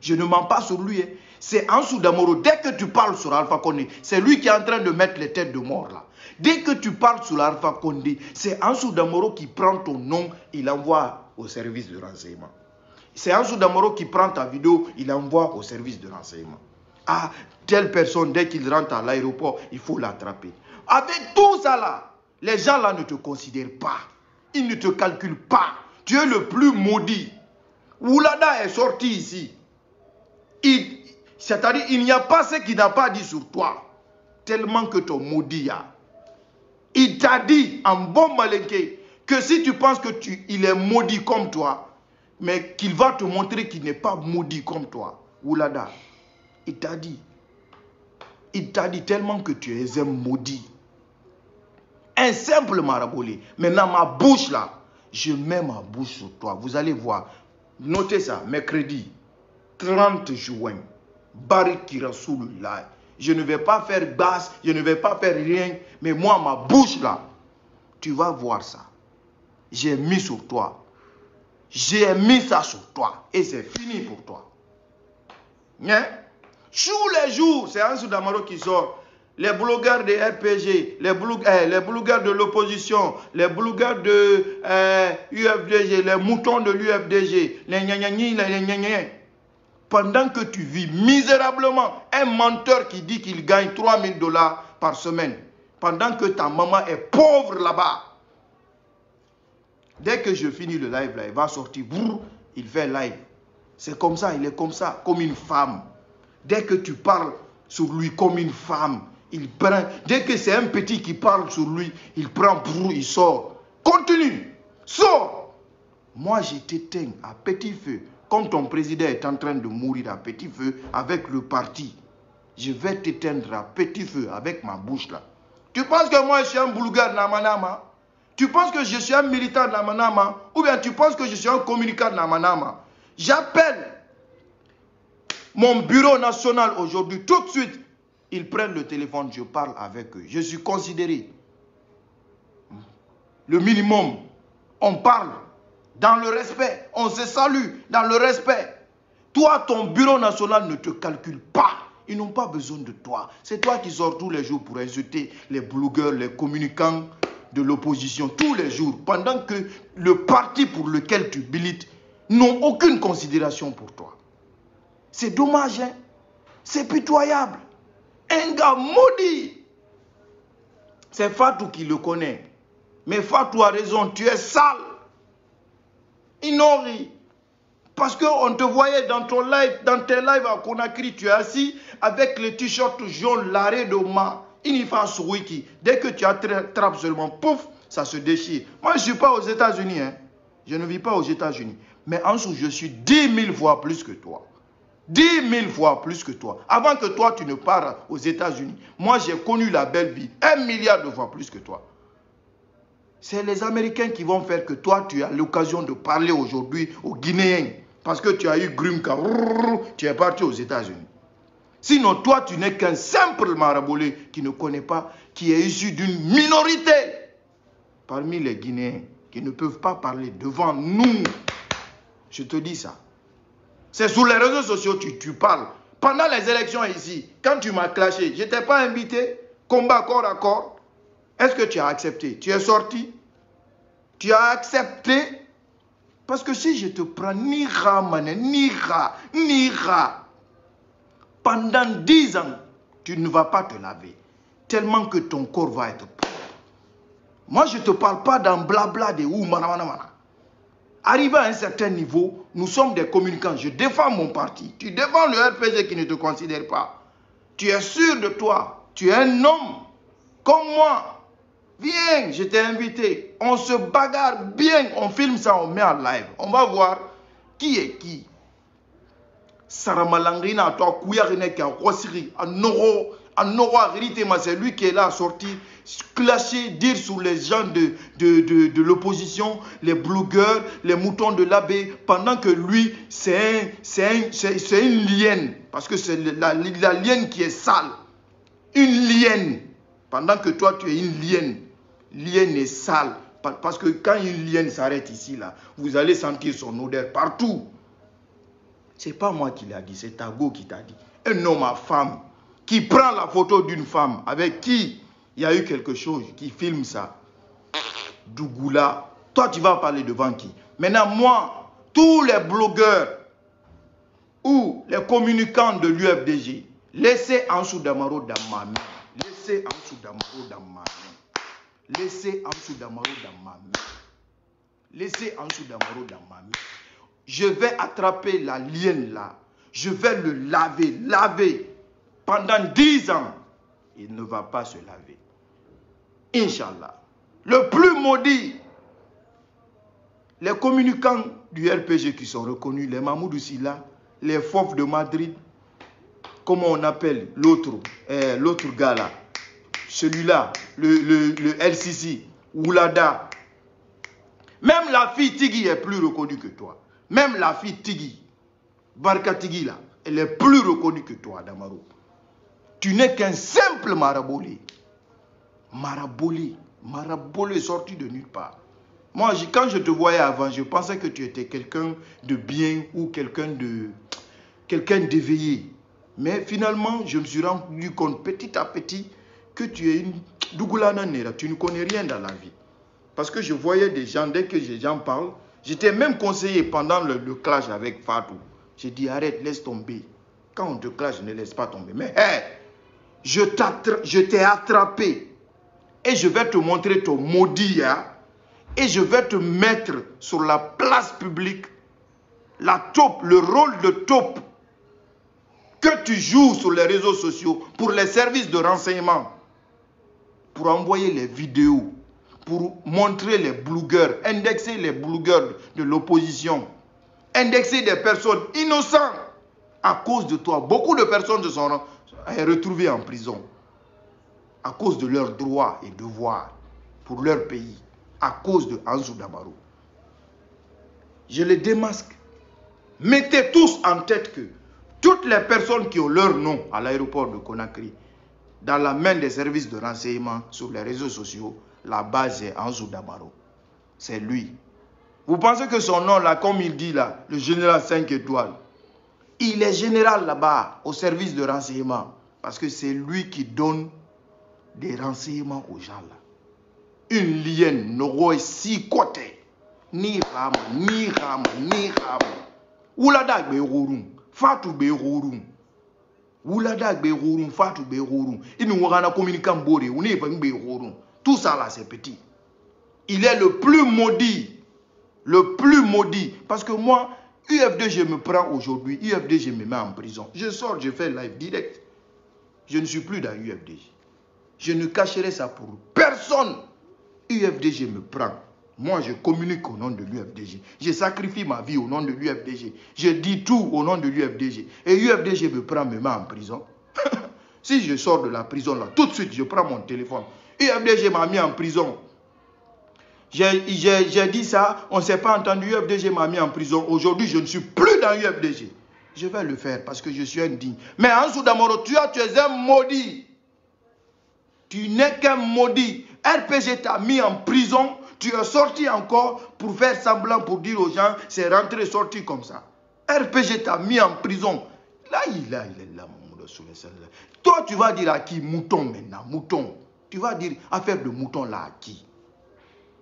Je ne mens pas sur lui. Hein. C'est Ansou Damaro. Dès que tu parles sur Alpha Condé, c'est lui qui est en train de mettre les têtes de mort là. Dès que tu parles sur Alpha Condé, c'est Ansou Damoro qui prend ton nom, il envoie au service de renseignement. C'est Ansou Damoro qui prend ta vidéo, il envoie au service de renseignement. Ah, telle personne, dès qu'il rentre à l'aéroport, il faut l'attraper. Avec tout ça là, les gens là ne te considèrent pas. Ils ne te calculent pas. Tu es le plus maudit. Oulada est sorti ici. C'est-à-dire, il n'y a pas ce qu'il n'a pas dit sur toi. Tellement que ton maudit a. Il t'a dit en bon malinqué que si tu penses que tu, est maudit comme toi, mais qu'il va te montrer qu'il n'est pas maudit comme toi. Oulada, il t'a dit. Il t'a dit tellement que tu es un maudit. Un simple maraboulé. Maintenant, ma bouche là, je mets ma bouche sur toi. Vous allez voir. Notez ça, mercredi 30 juin. Barik là. Je ne vais pas faire basse, je ne vais pas faire rien. Mais moi, ma bouche là, tu vas voir ça. J'ai mis sur toi. J'ai mis ça sur toi. Et c'est fini pour toi. Hein? Tous les jours, c'est un Damaro qui sort. Les blogueurs de RPG, les, blogueurs, eh, les blogueurs de l'opposition, les blogueurs de euh, UFDG, les moutons de l'UFDG, les gnagnagni, les gnagnagni. Pendant que tu vis misérablement, un menteur qui dit qu'il gagne 3000 dollars par semaine, pendant que ta maman est pauvre là-bas. Dès que je finis le live, il va sortir, il fait live. C'est comme ça, il est comme ça, comme une femme. Dès que tu parles sur lui comme une femme, il prend. Dès que c'est un petit qui parle sur lui, il prend, il sort. Continue, sors. Moi, je t'éteins à petit feu comme ton président est en train de mourir à petit feu avec le parti, je vais t'éteindre à petit feu avec ma bouche là. Tu penses que moi je suis un boulgar de la Manama? Tu penses que je suis un militant de la Manama? Ou bien tu penses que je suis un communicant de la Manama? J'appelle mon bureau national aujourd'hui, tout de suite, ils prennent le téléphone, je parle avec eux. Je suis considéré. Le minimum, on parle dans le respect. On se salue dans le respect. Toi, ton bureau national ne te calcule pas. Ils n'ont pas besoin de toi. C'est toi qui sors tous les jours pour insulter les blogueurs, les communicants de l'opposition, tous les jours, pendant que le parti pour lequel tu milites n'ont aucune considération pour toi. C'est dommage, hein? C'est pitoyable. Un gars maudit. C'est Fatou qui le connaît. Mais Fatou a raison, tu es sale. Inori. Parce qu'on te voyait dans ton live, dans tes lives à Conakry, tu es assis avec le t-shirt jaune, l'arrêt de ma, wiki. Dès que tu attrapes seulement, pouf, ça se déchire. Moi, je ne suis pas aux États-Unis. Hein. Je ne vis pas aux États-Unis. Mais en dessous, je suis 10 000 fois plus que toi. 10 000 fois plus que toi. Avant que toi, tu ne pars aux États-Unis. Moi, j'ai connu la belle vie. Un milliard de fois plus que toi. C'est les Américains qui vont faire que toi, tu as l'occasion de parler aujourd'hui aux Guinéens. Parce que tu as eu Grimka, tu es parti aux États-Unis. Sinon, toi, tu n'es qu'un simple maraboulé qui ne connaît pas, qui est issu d'une minorité parmi les Guinéens qui ne peuvent pas parler devant nous. Je te dis ça. C'est sur les réseaux sociaux que tu, tu parles. Pendant les élections ici, quand tu m'as clashé, je ne t'ai pas invité, combat corps à corps. Est-ce que tu as accepté? Tu es sorti? Tu as accepté? Parce que si je te prends ni mané, ni Nira, pendant dix ans, tu ne vas pas te laver. Tellement que ton corps va être propre. Moi, je ne te parle pas d'un blabla de ou mana. Arrivé à un certain niveau, nous sommes des communicants. Je défends mon parti. Tu défends le RPG qui ne te considère pas. Tu es sûr de toi. Tu es un homme comme moi. Viens, je t'ai invité. On se bagarre bien. On filme ça, on met en live. On va voir qui est qui. Saramalangrina, toi, Kouyarine qui a Rosiri, à Noro, à Noro, c'est lui qui est là, sorti, clasher, dire sur les gens de, de, de, l'opposition, les blogueurs, les moutons de l'abbé, pendant que lui, c'est un, une lienne, parce que c'est la, la lienne qui est sale. Une lienne, pendant que toi, tu es une lienne lienne est sale. Parce que quand une lienne s'arrête ici, là, vous allez sentir son odeur partout. C'est pas moi qui l'a dit, c'est Tago qui t'a dit. Un homme à femme qui prend la photo d'une femme avec qui il y a eu quelque chose, qui filme ça. Dougoula. Toi, tu vas parler devant qui? Maintenant, moi, tous les blogueurs ou les communicants de l'UFDG, laissez Ansou Damaro dans ma main. Laissez Ansou Damaro dans ma main. Laissez Ansou Damaro dans ma main. Laissez Ansou Damaro dans ma main. Je vais attraper la lienne là. Je vais le laver, laver. Pendant dix ans, il ne va pas se laver. Inch'Allah. Le plus maudit, les communicants du RPG qui sont reconnus, les Mahmoud Silla, les FOF de Madrid, comment on appelle l'autre, eh, l'autre gars là, celui-là, le, LCC, Oulada. Même la fille Tigui est plus reconnue que toi. Même la fille Tigui, Barka Tigui là, elle est plus reconnue que toi, Damaro. Tu n'es qu'un simple marabolé. Marabolé. Marabolé sorti de nulle part. Moi, quand je te voyais avant, je pensais que tu étais quelqu'un de bien ou quelqu'un de quelqu'un d'éveillé. Mais finalement, je me suis rendu compte petit à petit que tu es une Dougoulana Nera. Tu ne connais rien dans la vie. Parce que je voyais des gens, dès que les gens parlent, j'étais même conseillé pendant le, clash avec Fatou. J'ai dit arrête, laisse tomber. Quand on te clash, ne laisse pas tomber. Mais hé, je t'ai attrapé et je vais te montrer ton maudit. Hein? Et je vais te mettre sur la place publique la taupe, le rôle de taupe que tu joues sur les réseaux sociaux pour les services de renseignement, pour envoyer les vidéos, pour montrer les blogueurs, indexer les blogueurs de l'opposition, indexer des personnes innocentes à cause de toi. Beaucoup de personnes se sont retrouvées en prison à cause de leurs droits et devoirs pour leur pays, à cause de Anzou Damaro. Je les démasque. Mettez tous en tête que toutes les personnes qui ont leur nom à l'aéroport de Conakry, dans la main des services de renseignement sur les réseaux sociaux, la base est Anzou Damaro. C'est lui. Vous pensez que son nom, là, comme il dit là, le général 5 étoiles, il est général là-bas au service de renseignement parce que c'est lui qui donne des renseignements aux gens là. Une lienne n'aurait si côté. Ni ram, ni ram, ni ram. Oulada fatu gbe rorum. Gbe rorum. Tout ça là c'est petit. Il est le plus maudit. Le plus maudit. Parce que moi, UFD, je me prends aujourd'hui. UFD, je me mets en prison. Je sors, je fais live direct. Je ne suis plus dans UFD. Je ne cacherai ça pour personne. UFDG me prend. Moi, je communique au nom de l'UFDG. Je sacrifie ma vie au nom de l'UFDG. Je dis tout au nom de l'UFDG. Et UFDG me prend, me met en prison. (laughs) si je sors de la prison là, tout de suite, je prends mon téléphone. UFDG m'a mis en prison. J'ai dit ça, on ne s'est pas entendu, UFDG m'a mis en prison. Aujourd'hui, je ne suis plus dans UFDG. Je vais le faire parce que je suis indigne. Mais en Soudamoro, tu, tu es un maudit. Tu n'es qu'un maudit. RPG t'a mis en prison. Tu es sorti encore pour faire semblant, pour dire aux gens, c'est rentré, sorti comme ça. RPG t'a mis en prison. Là, il, a, il est là, mon Toi, tu vas dire à qui? Mouton maintenant, mouton. Tu vas dire affaire de mouton là à qui?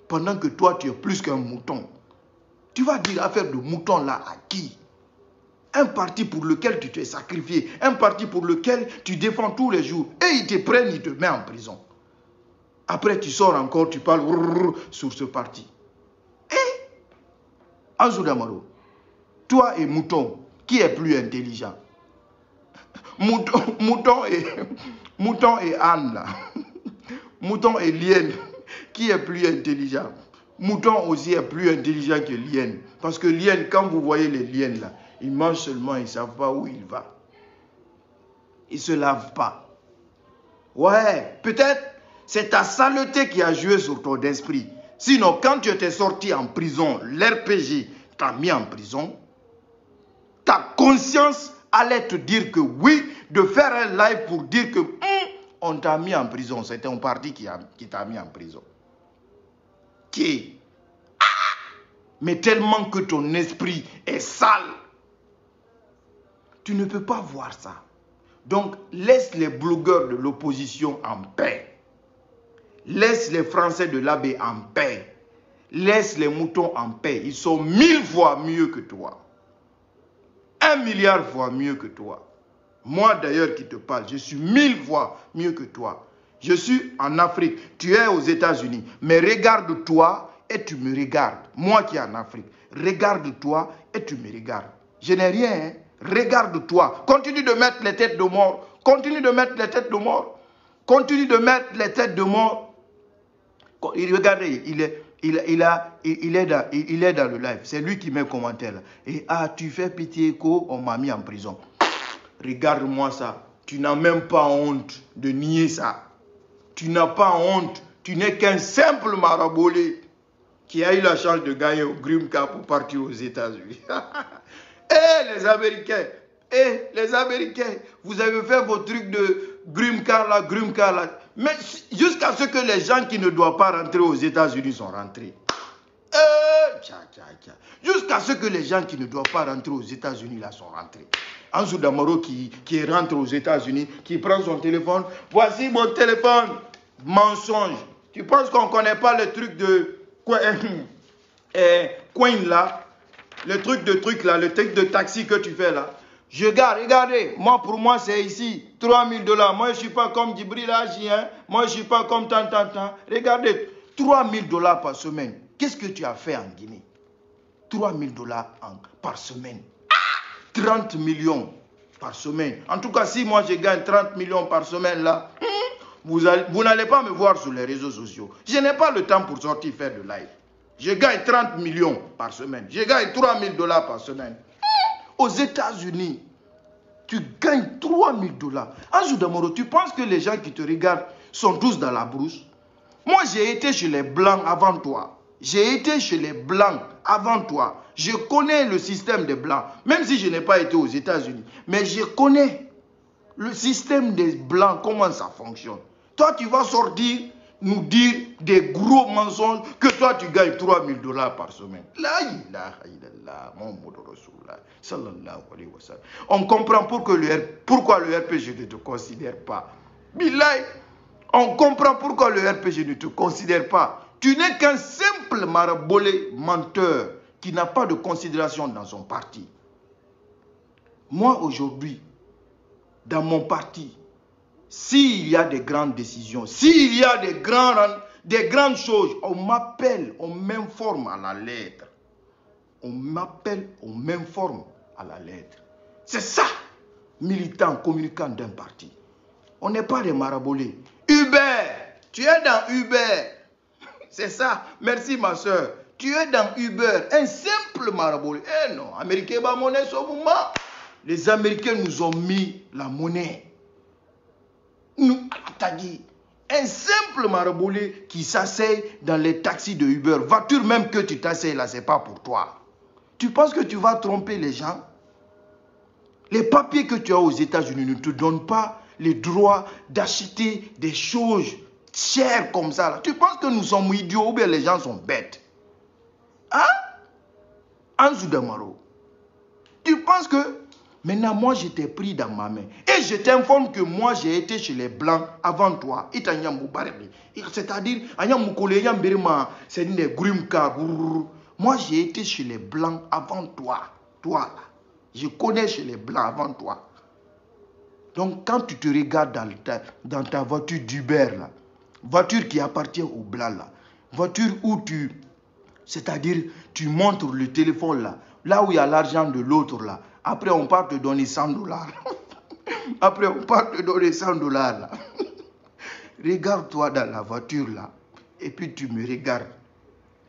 Pendant que toi, tu es plus qu'un mouton. Tu vas dire affaire de mouton là à qui? Un parti pour lequel tu t'es sacrifié, un parti pour lequel tu défends tous les jours, et ils te prennent, ils te mettent en prison. Après, tu sors encore, tu parles sur ce parti. Et, Anzou Damaro, toi et Mouton, qui est plus intelligent? Mouton, Mouton, et, Mouton et Anne, là. Mouton et Lienne, qui est plus intelligent? Mouton aussi est plus intelligent que Lienne. Parce que Lienne, quand vous voyez les liennes là, ils mangent seulement, ils ne savent pas où il va. Ils ne se lavent pas. Ouais, peut-être c'est ta saleté qui a joué sur ton esprit. Sinon, quand tu étais sorti en prison, l'RPG t'a mis en prison, ta conscience allait te dire que oui, de faire un live pour dire que hum, on t'a mis en prison. C'était un parti qui, qui t'a mis en prison. Qui ah, Mais tellement que ton esprit est sale tu ne peux pas voir ça. Donc, laisse les blogueurs de l'opposition en paix. Laisse les Français de l'AB en paix. Laisse les moutons en paix. Ils sont mille fois mieux que toi. Un milliard fois mieux que toi. Moi d'ailleurs qui te parle, je suis mille fois mieux que toi. Je suis en Afrique, tu es aux États-Unis. Mais regarde-toi et tu me regardes. Moi qui suis en Afrique, regarde-toi et tu me regardes. Je n'ai rien. Hein? Regarde-toi. Continue de mettre les têtes de mort. Continue de mettre les têtes de mort. Continue de mettre les têtes de mort. Regardez, il est, il, a, il, est dans, il est dans le live. C'est lui qui met le commentaire là. Et ah, tu fais pitié, quoi on m'a mis en prison. Regarde-moi ça. Tu n'as même pas honte de nier ça. Tu n'as pas honte. Tu n'es qu'un simple marabolé qui a eu la chance de gagner au Grim Cup pour partir aux États-Unis. (laughs) Eh les Américains, eh les Américains, vous avez fait vos trucs de Grim Car là, Grim Car là. Mais jusqu'à ce que les gens qui ne doivent pas rentrer aux États-Unis sont rentrés. Eh, jusqu'à ce que les gens qui ne doivent pas rentrer aux États-Unis là sont rentrés. Anzou Damaro qui, qui rentre aux États-Unis, qui prend son téléphone. Voici mon téléphone. Mensonge. Tu penses qu'on ne connaît pas le truc de (laughs) eh, coin là? Le truc de truc là, le truc de taxi que tu fais là? Je garde, regardez, moi pour moi c'est ici, 3000 dollars. Moi je ne suis pas comme Djibril Haji, hein. moi je ne suis pas comme tant, tant, tant. Regardez, 3000 dollars par semaine. Qu'est-ce que tu as fait en Guinée? 3000 dollars par semaine. 30 millions par semaine. En tout cas, si moi je gagne 30 millions par semaine là, hmm, vous, vous n'allez pas me voir sur les réseaux sociaux. Je n'ai pas le temps pour sortir faire de live. Je gagne 30 millions par semaine. Je gagne 3 000 dollars par semaine. Aux États-Unis, tu gagnes 3 000 dollars. Anjou Damoro, tu penses que les gens qui te regardent sont tous dans la brousse? Moi, j'ai été chez les Blancs avant toi. J'ai été chez les Blancs avant toi. Je connais le système des Blancs, même si je n'ai pas été aux États-Unis. Mais je connais le système des Blancs, comment ça fonctionne. Toi, tu vas sortir nous dire des gros mensonges que toi tu gagnes 3000 dollars par semaine. La ilaha illallah, sallallahu alayhi wa sallam. On comprend pourquoi le RPG ne te considère pas. Bilay, on comprend pourquoi le RPG ne te considère pas. Tu n'es qu'un simple marabolé menteur qui n'a pas de considération dans son parti. Moi aujourd'hui, dans mon parti, s'il y a des grandes décisions, s'il y a des, grandes, des grandes choses, on m'appelle, on m'informe à la lettre. On m'appelle, on m'informe à la lettre. C'est ça, militant, communicant d'un parti. On n'est pas des marabolés. Uber, tu es dans Uber. (laughs) C'est ça. Merci ma soeur. Tu es dans Uber, un simple marabolé. Eh non, Américain, ba monnaie, moment. Les Américains nous ont mis la monnaie nous, dit, un simple maraboulé qui s'asseye dans les taxis de Uber, voiture même que tu t'asseyes là, c'est pas pour toi. Tu penses que tu vas tromper les gens? Les papiers que tu as aux États-Unis ne te donnent pas le droit d'acheter des choses chères comme ça. Là. Tu penses que nous sommes idiots ou bien les gens sont bêtes? Hein? Anzou Damaro. Tu penses que Maintenant, moi, je t'ai pris dans ma main. Et je t'informe que moi, j'ai été chez les Blancs avant toi. C'est-à-dire, c'est des Moi, j'ai été chez les Blancs avant toi. Toi, Je connais chez les Blancs avant toi. Donc, quand tu te regardes dans ta, dans ta voiture d'Uber, là, voiture qui appartient aux Blancs, là, voiture où tu, c'est-à-dire, tu montres le téléphone, là, là où il y a l'argent de l'autre, là, après, on part te donner 100 dollars. (laughs) Après, on part te donner 100 dollars. (laughs) Regarde-toi dans la voiture là. Et puis tu me regardes.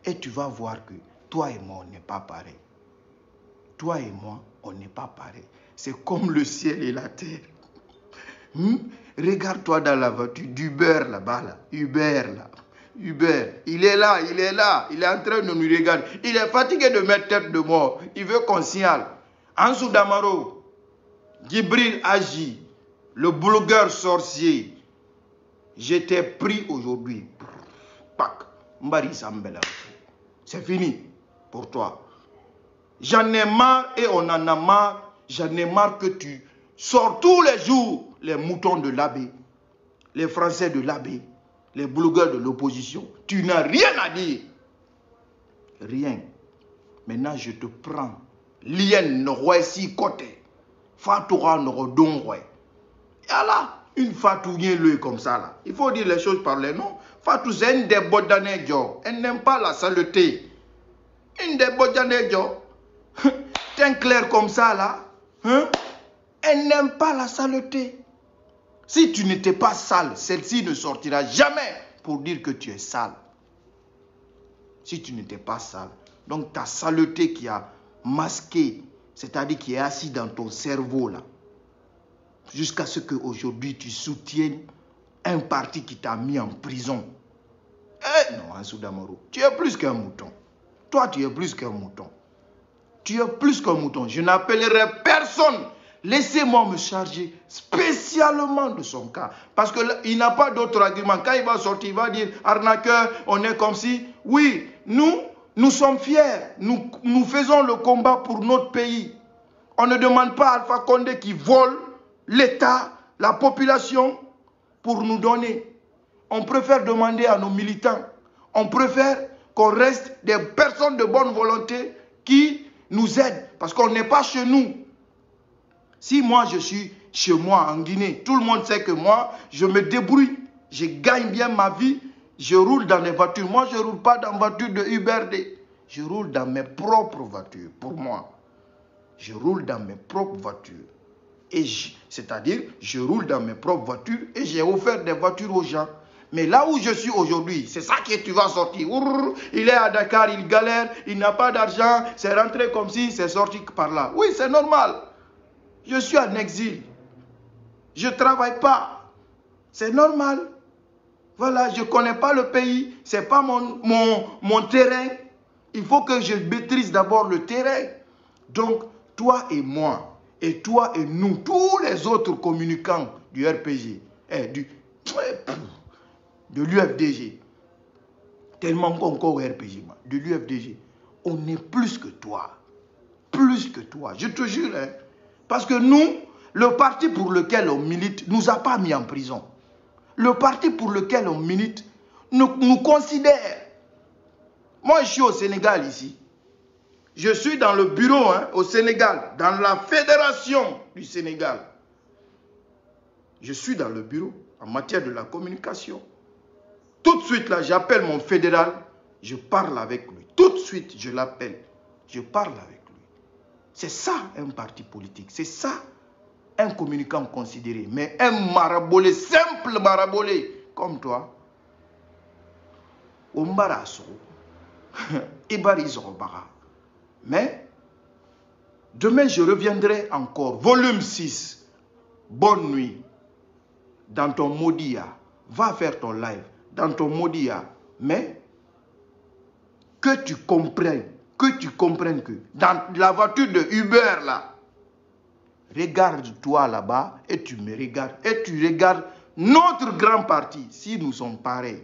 Et tu vas voir que toi et moi, on n'est pas pareil. Toi et moi, on n'est pas pareil. C'est comme le ciel et la terre. (laughs) Hmm? Regarde-toi dans la voiture d'Uber là-bas. Là. Uber là. Uber, il est là, il est là, il est en train de nous regarder. Il est fatigué de mettre tête de mort. Il veut qu'on signale. Ansou Damaro, Gibril Agi, le blogueur sorcier, j'étais pris aujourd'hui. C'est fini pour toi. J'en ai marre et on en a marre. J'en ai marre que tu sors tous les jours les moutons de l'abbé, les Français de l'abbé, les blogueurs de l'opposition. Tu n'as rien à dire. Rien. Maintenant, je te prends lien nɔgɔɛ si côté fatoura nɔgɔ don ouais là une fatou le comme ça là il faut dire les choses par les noms fatou c'est une des bodané elle n'aime pas la saleté une des bodané (laughs) teint clair comme ça là Hein? Elle n'aime pas la saleté. Si tu n'étais pas sale, celle-ci ne sortira jamais pour dire que tu es sale. Si tu n'étais pas sale. Donc ta saleté qui a masqué, c'est-à-dire qui est assis dans ton cerveau là, jusqu'à ce qu'aujourd'hui tu soutiennes un parti qui t'a mis en prison. Eh non, Ansoudamaro, tu es plus qu'un mouton. Toi, tu es plus qu'un mouton. Tu es plus qu'un mouton. Je n'appellerai personne. Laissez-moi me charger spécialement de son cas. Parce qu'il n'a pas d'autre argument. Quand il va sortir, il va dire, arnaqueur, on est comme si. Oui, nous, nous sommes fiers. Nous, faisons le combat pour notre pays. On ne demande pas à Alpha Condé qui vole l'État, la population, pour nous donner. On préfère demander à nos militants. On préfère qu'on reste des personnes de bonne volonté qui nous aident. Parce qu'on n'est pas chez nous. Si moi je suis chez moi en Guinée, tout le monde sait que moi, je me débrouille. Je gagne bien ma vie. Je roule dans les voitures. Moi, je ne roule pas dans les voitures de Uber. Je roule dans mes propres voitures, pour moi. Je roule dans mes propres voitures. C'est-à-dire, je roule dans mes propres voitures et j'ai offert des voitures aux gens. Mais là où je suis aujourd'hui, c'est ça que tu vas sortir. Il est à Dakar, il galère, il n'a pas d'argent, c'est rentré comme si c'est sorti par là. Oui, c'est normal. Je suis en exil. Je ne travaille pas. C'est normal. Voilà, je ne connais pas le pays. Ce n'est pas mon, mon, mon terrain. Il faut que je maîtrise d'abord le terrain. Donc, toi et moi, et toi et nous, tous les autres communicants du RPG, eh, du, (tsk) de l'UFDG, tellement encore RPG, de l'UFDG, on est plus que toi. Plus que toi. Je te jure. Hein, parce que nous, le parti pour lequel on milite nous a pas mis en prison. Le parti pour lequel on milite nous, considère. Moi, je suis au Sénégal ici. Je suis dans le bureau hein, au Sénégal, dans la fédération du Sénégal. Je suis dans le bureau en matière de la communication. Tout de suite, là, j'appelle mon fédéral, je parle avec lui. Tout de suite, je l'appelle, je parle avec lui. C'est ça un parti politique, c'est ça un communicant considéré. Mais un marabolé, simple marabolé, comme toi, Ombaraso, (laughs) Ibarizorobara. Mais demain, je reviendrai encore. Volume 6. Bonne nuit. Dans ton maudia. Va faire ton live. Dans ton maudia. Mais que tu comprennes. Que tu comprennes que dans la voiture de Uber là. Regarde-toi là-bas et tu me regardes. Et tu regardes notre grand parti. Si nous sommes pareils.